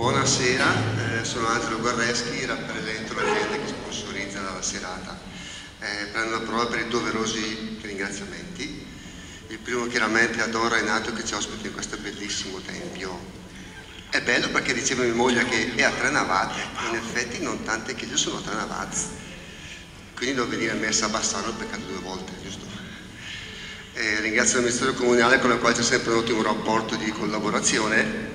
Buonasera, eh, sono Angelo Guarreschi, rappresento l'azienda che sponsorizza la serata. Eh, prendo la parola per i doverosi ringraziamenti. Il primo chiaramente a Don Renato che ci ospita in questo bellissimo tempio. È bello perché diceva mia moglie che è a tre navate, in effetti non tante che io sono a tre navate. Quindi devo venire a messa a Bassano ho peccato due volte, giusto? Eh, ringrazio l'amministratore comunale con il quale c'è sempre un ottimo rapporto di collaborazione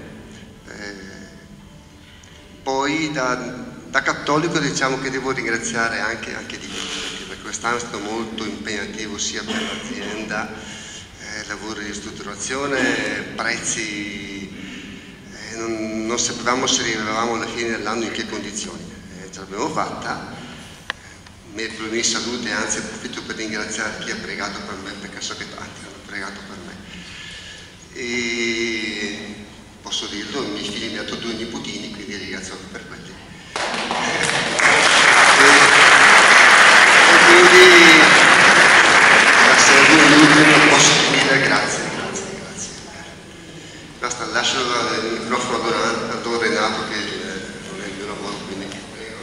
poi da, da, cattolico diciamo che devo ringraziare anche, anche Dio, perché quest'anno è stato molto impegnativo sia per l'azienda, eh, lavori di strutturazione, prezzi, eh, non, non, sapevamo se arrivavamo alla fine dell'anno in che condizioni. Eh, ce l'abbiamo fatta, problemi di salute, anzi approfitto per ringraziare chi ha pregato per me, perché so che tanti hanno pregato per me. E posso dirlo, i miei figli mi hanno due nipotini, quindi ringrazio per quelli. E quindi la servo l'ultimo posso finire, grazie, grazie, grazie. Basta, lascio il microfono a Don Renato che non è il mio lavoro, quindi prego.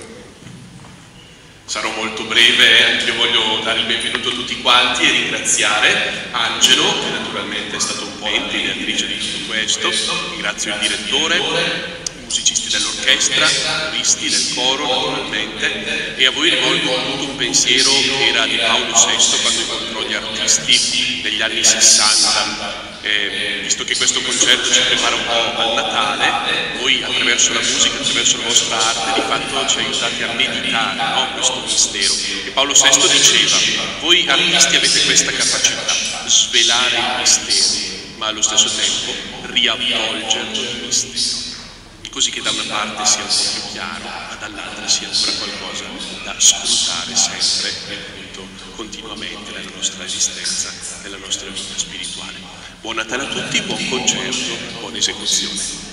Sarò molto breve, anche io voglio dare il benvenuto a tutti quanti e ringraziare Angelo, che naturalmente è stato un po' l'ideatrice di tutto questo, ringrazio il direttore, musicisti dell'orchestra, i coristi del coro naturalmente e a voi rivolgo tutto un pensiero che era di Paolo VI quando incontrò gli artisti degli anni 60 eh, visto che questo concerto ci prepara un po' al Natale, voi attraverso la musica, attraverso la vostra arte, di fatto ci aiutate a meditare no? questo mistero. E Paolo VI diceva, voi artisti avete questa capacità, svelare il mistero, ma allo stesso tempo riavvolgere il mistero così che da una parte sia un po' più chiaro, ma dall'altra sia ancora qualcosa da scrutare sempre e appunto continuamente nella nostra esistenza, nella nostra vita spirituale. Buon Natale a tutti, buon concerto, buona esecuzione.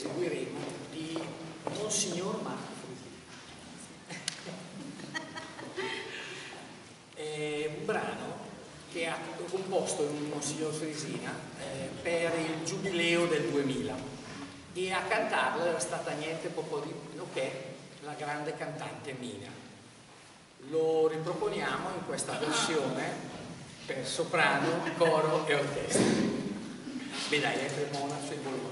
Eseguiremo di Monsignor Marco È un brano che ha composto un Monsignor Frisina eh, per il giubileo del 2000 e a cantarlo era stata niente poco di meno che la grande cantante Mina. Lo riproponiamo in questa versione per soprano, coro e orchestra. Beh dai, è Cremona sui Bologna.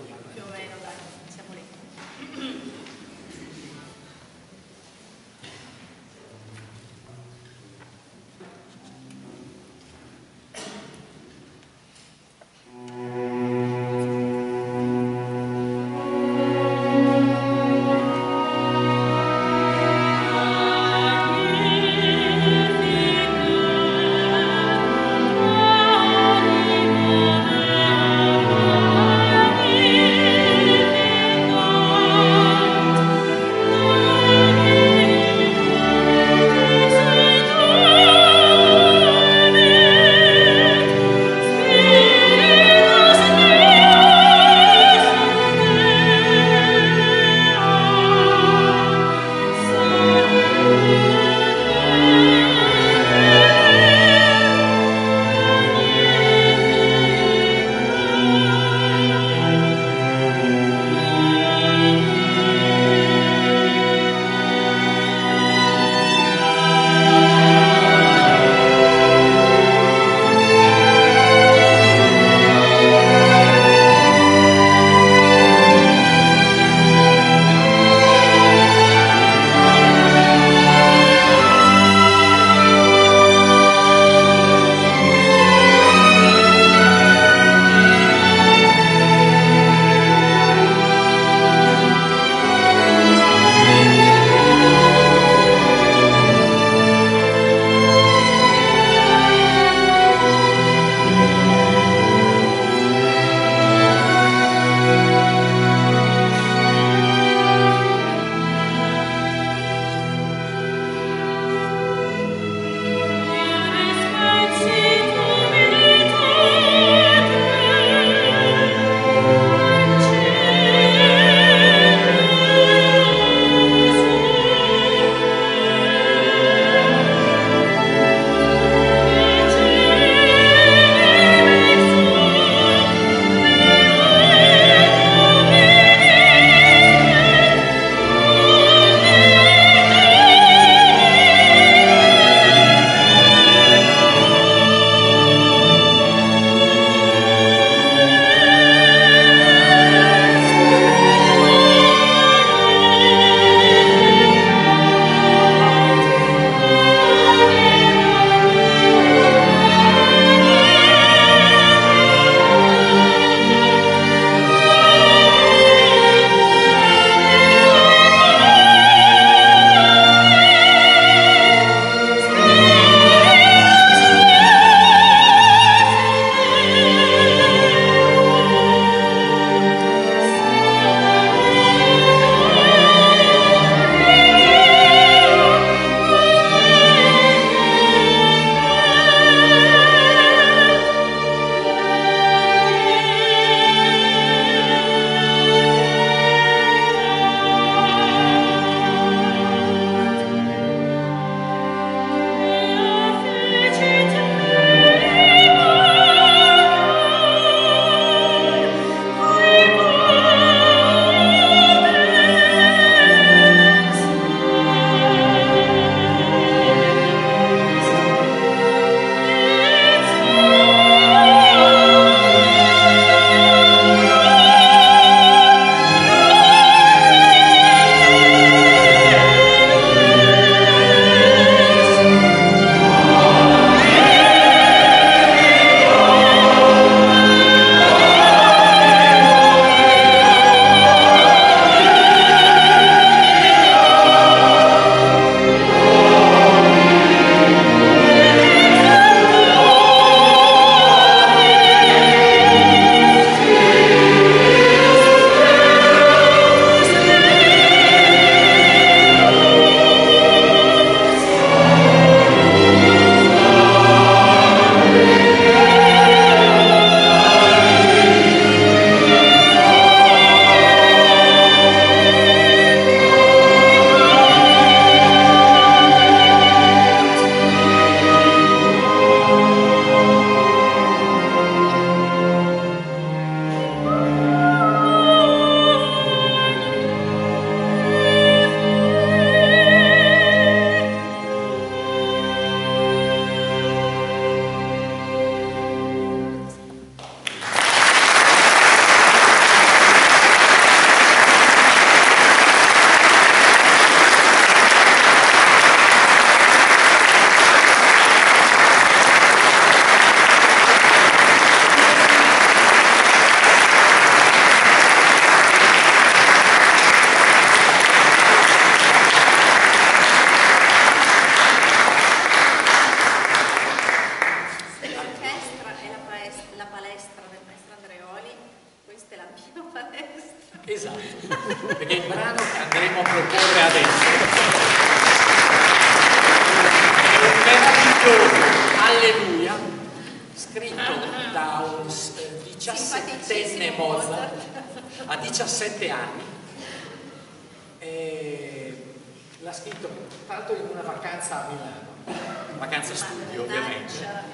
L'altro in una vacanza a Milano, vacanza studio ovviamente.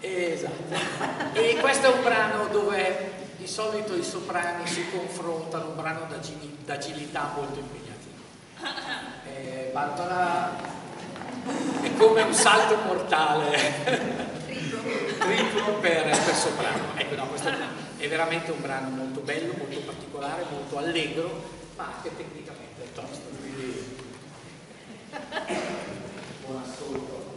Esatto. E questo è un brano dove di solito i soprani si confrontano, un brano d'agilità molto impegnativo. E Bartola è come un salto mortale triplo per, per soprano. Ecco, no, questo è veramente un brano molto bello, molto particolare, molto allegro, ma anche tecnicamente tosto. Buon ascolto.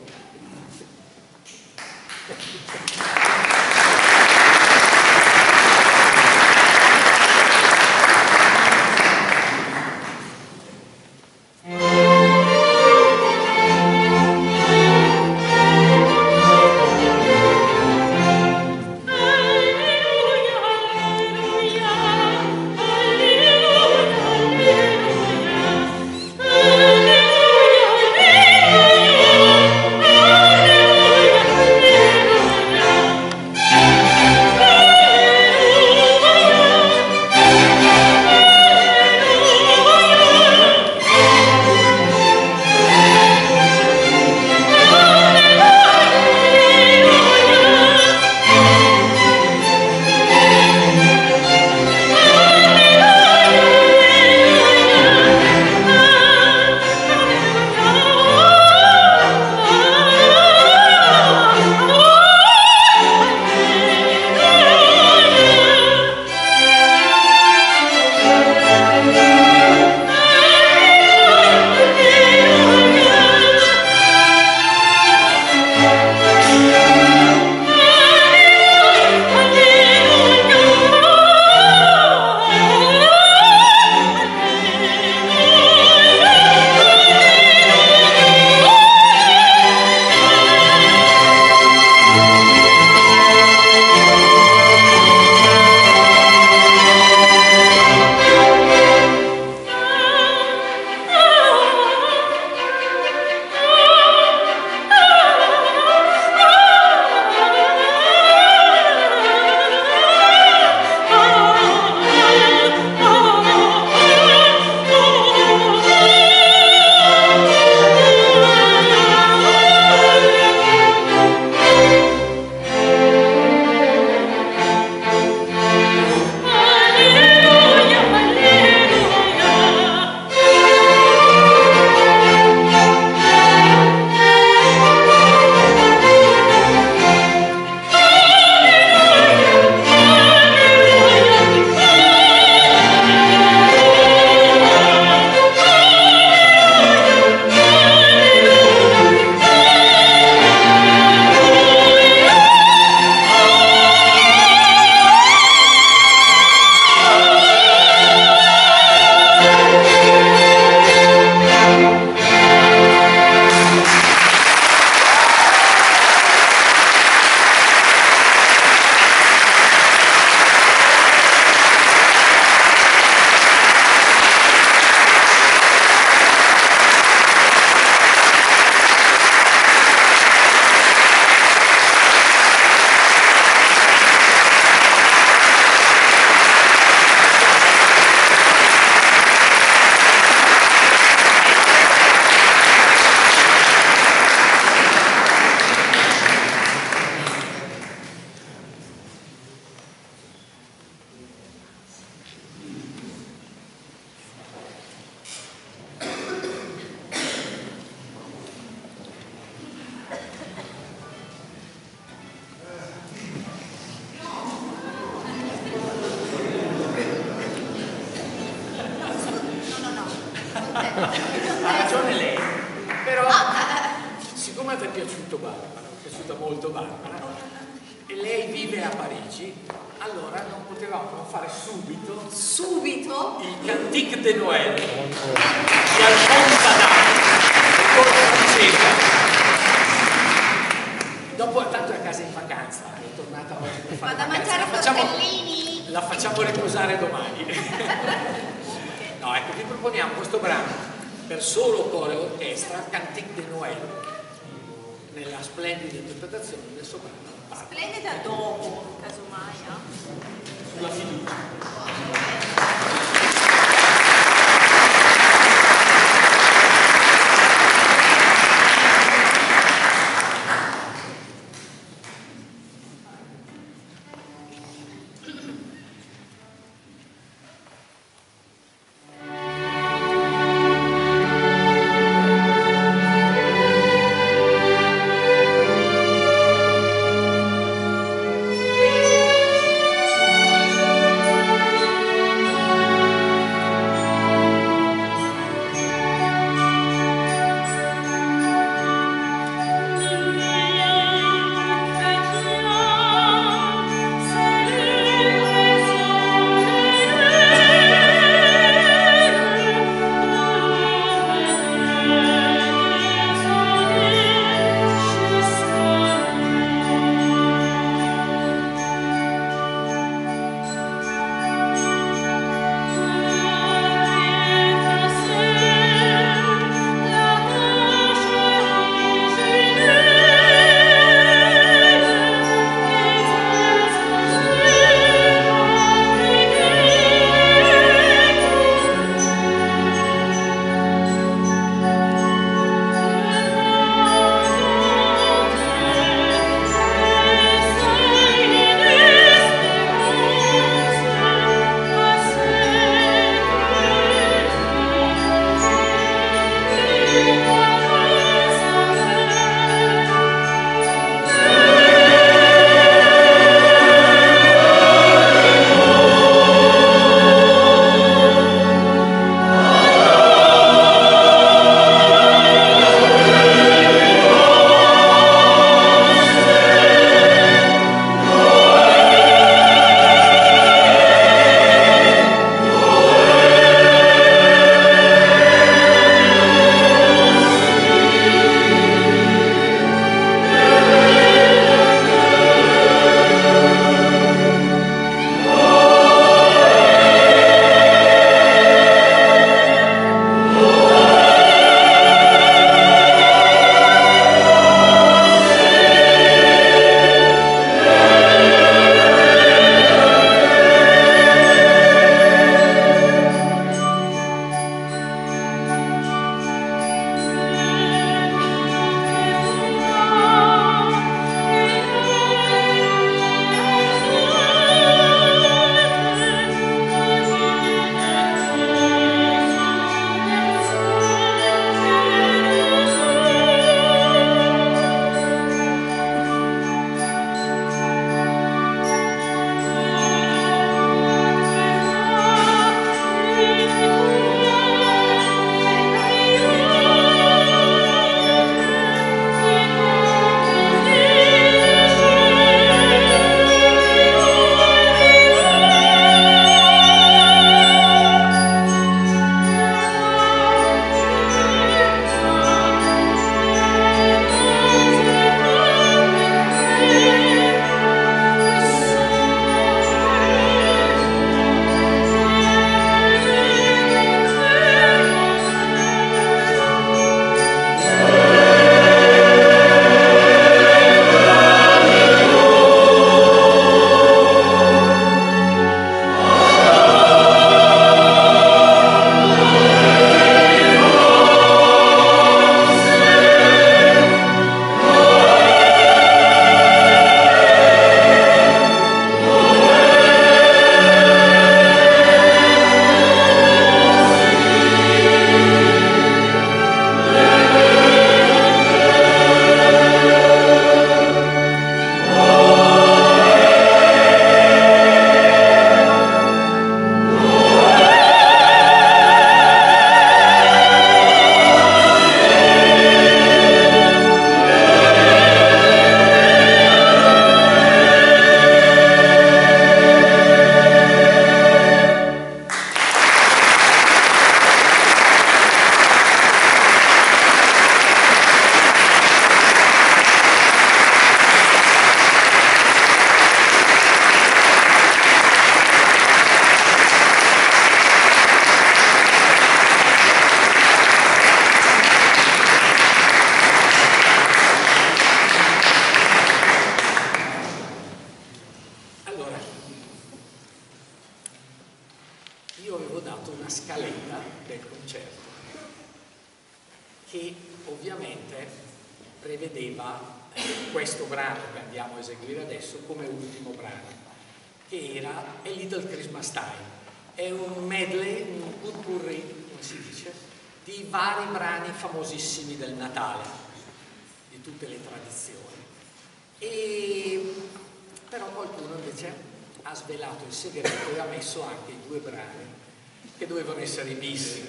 Essere visti.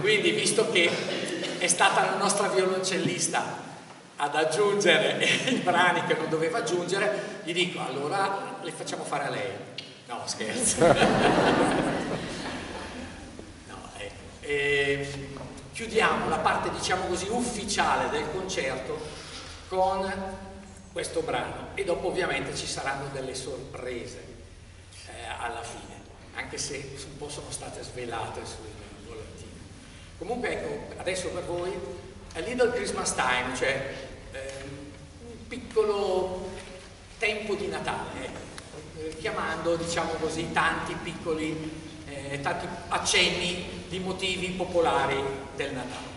Quindi, visto che è stata la nostra violoncellista ad aggiungere i brani che non doveva aggiungere, gli dico allora le facciamo fare a lei. No, scherzo. no, ecco. e, chiudiamo la parte, diciamo così, ufficiale del concerto con questo brano e dopo ovviamente ci saranno delle sorprese eh, alla fine, anche se un po' sono state svelate sui volantini. Comunque ecco, adesso per voi a Little Christmas Time, cioè eh, un piccolo tempo di Natale, eh, chiamando diciamo così tanti piccoli, eh, tanti accenni di motivi popolari del Natale.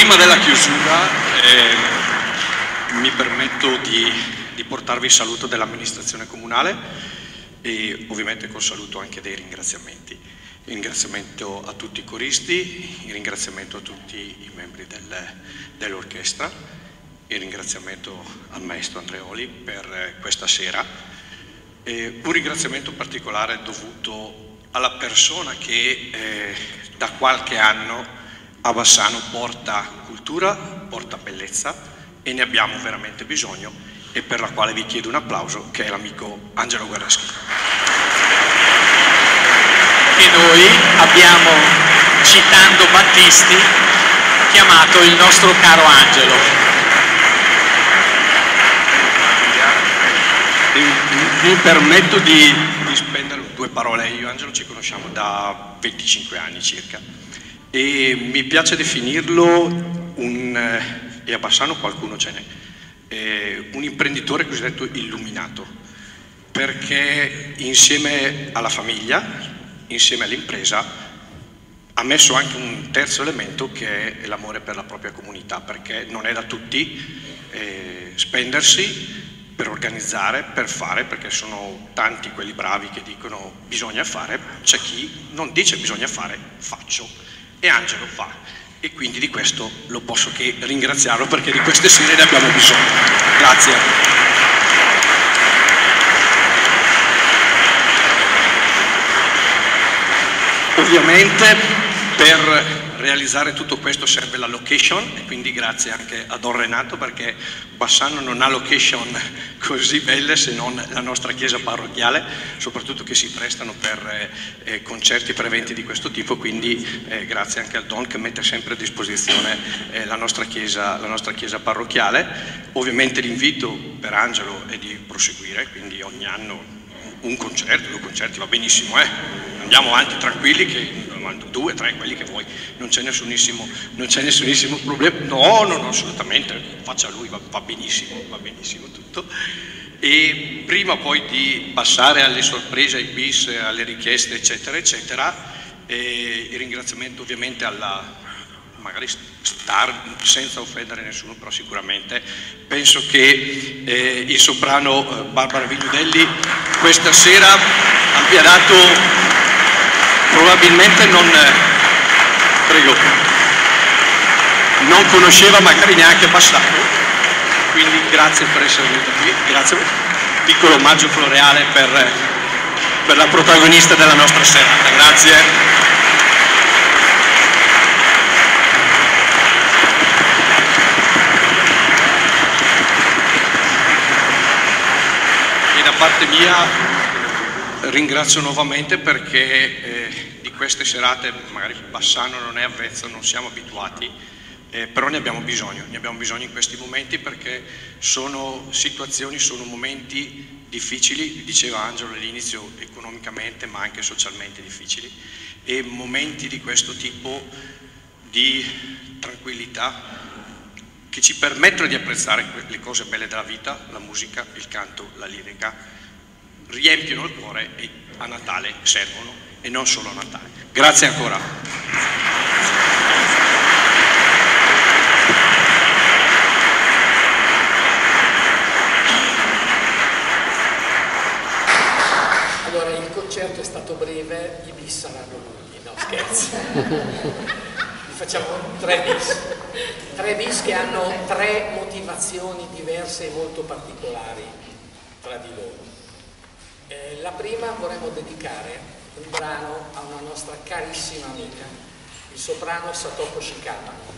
Prima della chiusura eh, mi permetto di, di portarvi il saluto dell'amministrazione comunale e ovviamente col saluto anche dei ringraziamenti. Il ringraziamento a tutti i coristi, il ringraziamento a tutti i membri del, dell'orchestra, il ringraziamento al maestro Andreoli per questa sera. E un ringraziamento particolare dovuto alla persona che eh, da qualche anno a Bassano porta cultura, porta bellezza e ne abbiamo veramente bisogno e per la quale vi chiedo un applauso che è l'amico Angelo Guerreschi. E noi abbiamo, citando Battisti, chiamato il nostro caro Angelo. Mi permetto di, di spendere due parole, io e Angelo ci conosciamo da 25 anni circa e mi piace definirlo un, eh, e a Bassano qualcuno ce n'è, eh, un imprenditore cosiddetto illuminato, perché insieme alla famiglia, insieme all'impresa, ha messo anche un terzo elemento che è l'amore per la propria comunità, perché non è da tutti eh, spendersi per organizzare, per fare, perché sono tanti quelli bravi che dicono bisogna fare, c'è chi non dice bisogna fare, faccio e Angelo fa e quindi di questo lo posso che ringraziarlo perché di queste sere ne abbiamo bisogno. Grazie. Ovviamente per realizzare tutto questo serve la location e quindi grazie anche a Don Renato perché Bassano non ha location così belle se non la nostra chiesa parrocchiale, soprattutto che si prestano per eh, concerti e per eventi di questo tipo, quindi eh, grazie anche al Don che mette sempre a disposizione eh, la, nostra chiesa, la nostra chiesa parrocchiale. Ovviamente l'invito per Angelo è di proseguire, quindi ogni anno un concerto, due concerti va benissimo, eh? andiamo avanti tranquilli che due, tre, quelli che vuoi, non c'è nessunissimo, nessunissimo problema, no, no, no, assolutamente, faccia lui, va, va benissimo, va benissimo tutto. E prima poi di passare alle sorprese, ai bis, alle richieste, eccetera, eccetera, eh, il ringraziamento ovviamente alla, magari star senza offendere nessuno, però sicuramente penso che eh, il soprano eh, Barbara Vigliudelli questa sera abbia dato probabilmente non, prego, non conosceva magari neanche Bassano, quindi grazie per essere venuta qui, grazie, piccolo omaggio floreale per, per la protagonista della nostra serata, grazie. Parte mia ringrazio nuovamente perché eh, di queste serate, magari Bassano non è avvezzo, non siamo abituati, eh, però ne abbiamo bisogno, ne abbiamo bisogno in questi momenti perché sono situazioni, sono momenti difficili, diceva Angelo all'inizio economicamente ma anche socialmente difficili e momenti di questo tipo di tranquillità che ci permettono di apprezzare le cose belle della vita, la musica, il canto, la lirica riempiono il cuore e a Natale servono e non solo a Natale. Grazie ancora. Allora, il concerto è stato breve, i bis saranno lunghi, no scherzi. facciamo tre bis. Tre bis che hanno tre motivazioni diverse e molto particolari tra di loro. Eh, la prima vorremmo dedicare un brano a una nostra carissima amica, il soprano Satoko Shikama.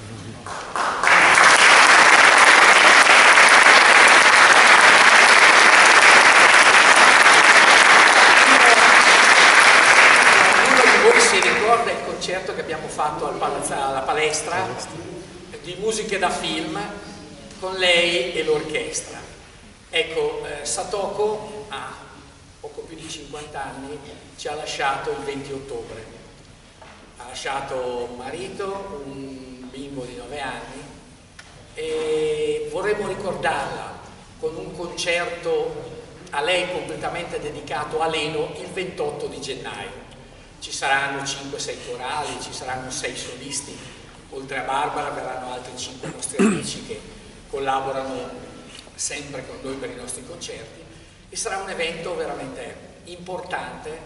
voi si ricorda il concerto che abbiamo fatto al palazza, alla palestra di musiche da film con lei e l'orchestra. Ecco, eh, Satoko ha poco più di 50 anni, ci ha lasciato il 20 ottobre. Ha lasciato un marito, un bimbo di 9 anni e vorremmo ricordarla con un concerto a lei completamente dedicato a Leno il 28 di gennaio. Ci saranno 5-6 corali, ci saranno 6 solisti, oltre a Barbara verranno altri 5 nostri amici che collaborano sempre con noi per i nostri concerti. E sarà un evento veramente importante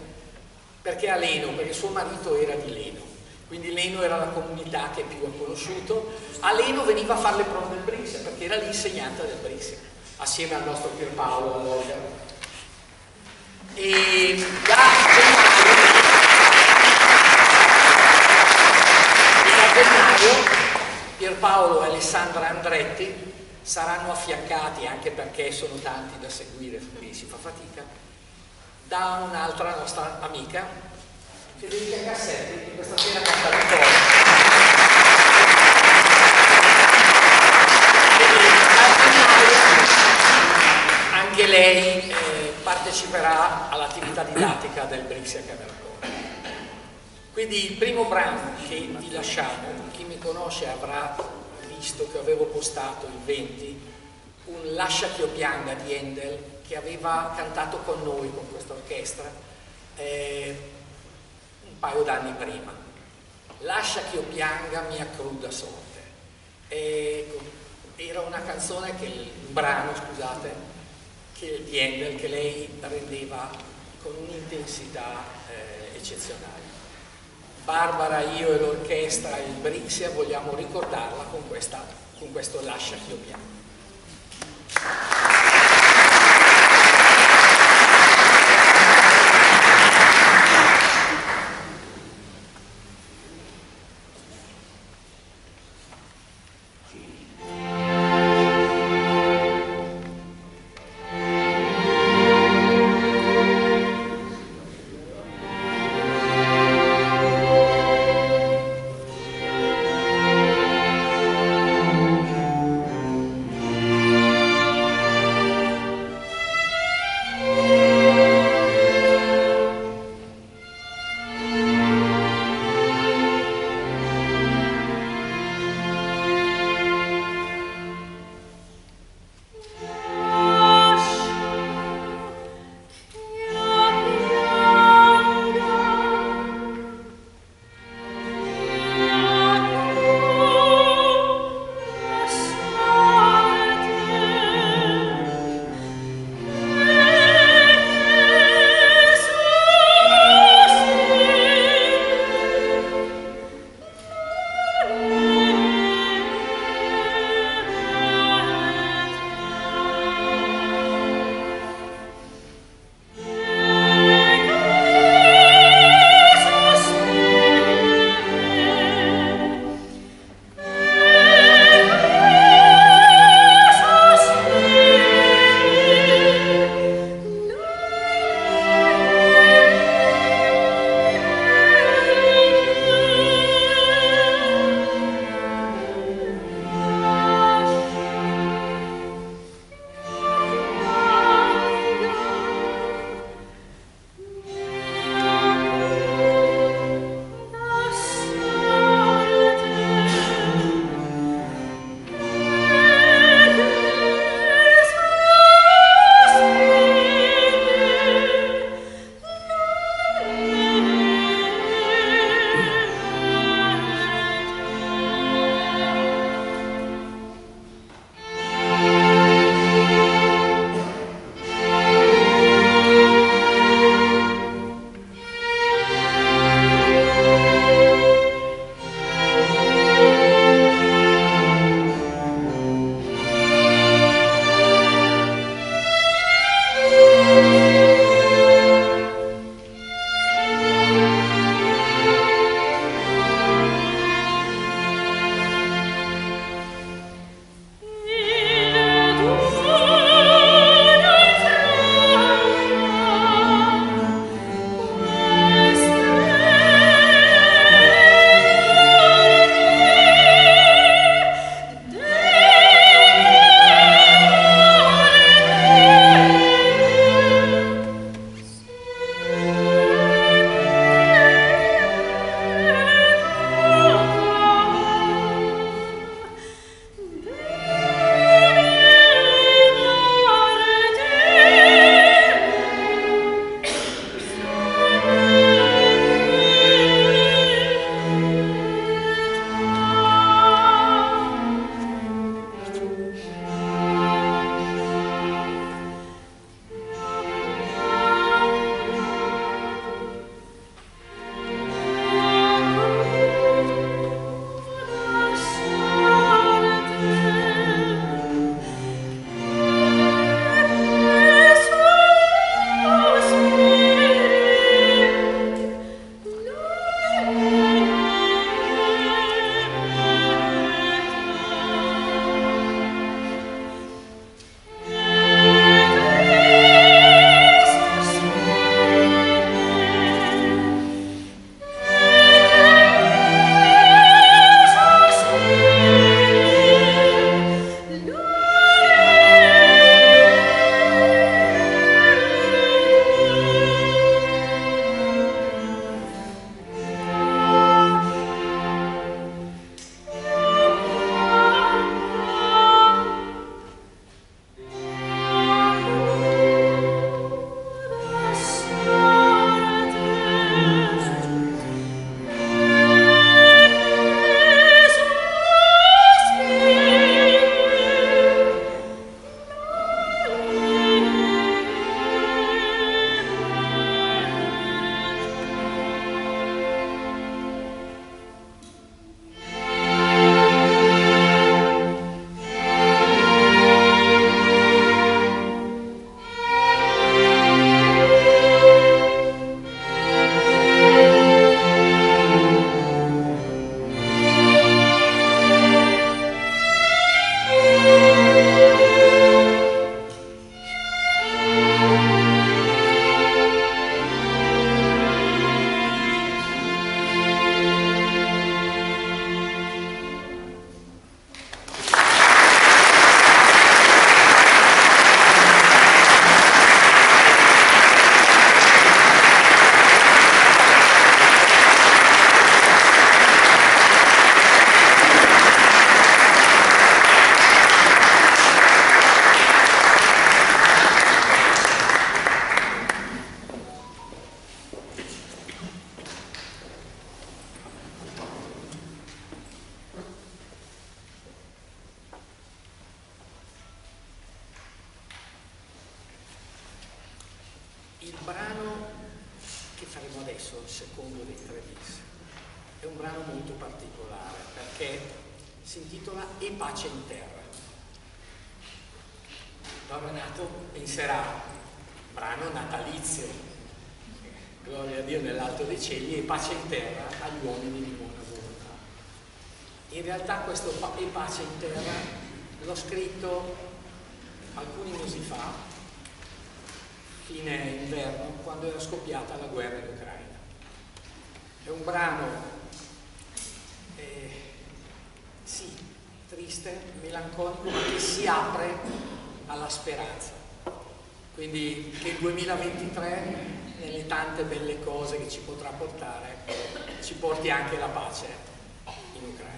perché a Leno, perché suo marito era di Leno, quindi Leno era la comunità che più ha conosciuto, a Leno veniva a fare le prove del Brixia perché era l'insegnante del Brixia, assieme al nostro Pierpaolo Loger. E da gennaio Pierpaolo e Alessandra Andretti saranno affiancati, anche perché sono tanti da seguire, quindi si fa fatica, da un'altra nostra amica, Federica Cassetti, che questa sera canta la anche lei eh, parteciperà all'attività didattica del Brixia Cameracone. Quindi il primo brano che vi lasciamo, chi mi conosce avrà visto che avevo postato il 20 un Lascia che io pianga di Handel che aveva cantato con noi, con questa orchestra, eh, un paio d'anni prima. Lascia che io pianga mia cruda sorte. E, era una canzone, che, un brano, scusate, che, di Handel che lei rendeva con un'intensità eh, eccezionale. Barbara, io e l'orchestra, il Brixia vogliamo ricordarla con, questa, con questo Lascia che io pianga. adesso il secondo dei tre bis. È un brano molto particolare perché si intitola E pace in terra. Don Renato penserà, brano natalizio, gloria a Dio nell'alto dei cieli e pace in terra agli uomini di buona volontà. In realtà questo E pace in terra l'ho scritto alcuni mesi fa, fine inverno, quando era scoppiata la guerra in Ucraina. È un brano, eh, sì, triste, melanconico, ma che si apre alla speranza. Quindi che il 2023, nelle tante belle cose che ci potrà portare, ci porti anche la pace in Ucraina.